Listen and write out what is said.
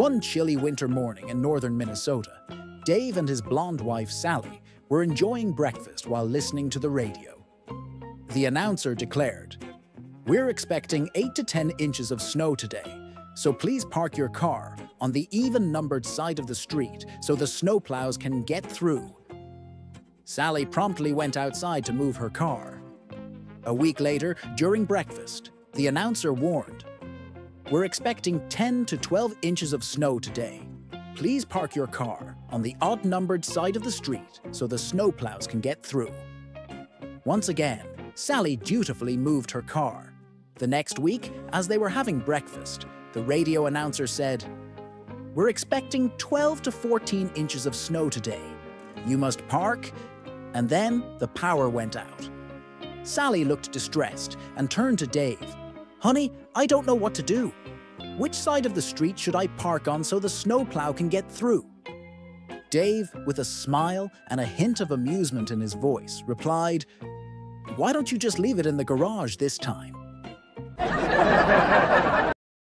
One chilly winter morning in northern Minnesota, Dave and his blonde wife Sally were enjoying breakfast while listening to the radio. The announcer declared, We're expecting 8 to 10 inches of snow today, so please park your car on the even numbered side of the street so the snowplows can get through. Sally promptly went outside to move her car. A week later, during breakfast, the announcer warned, We're expecting 10 to 12 inches of snow today. Please park your car on the odd numbered side of the street so the snowplows can get through. Once again, Sally dutifully moved her car. The next week, as they were having breakfast, the radio announcer said, We're expecting 12 to 14 inches of snow today. You must park. And then the power went out. Sally looked distressed and turned to Dave. Honey, I don't know what to do. Which side of the street should I park on so the snowplow can get through? Dave, with a smile and a hint of amusement in his voice, replied, Why don't you just leave it in the garage this time?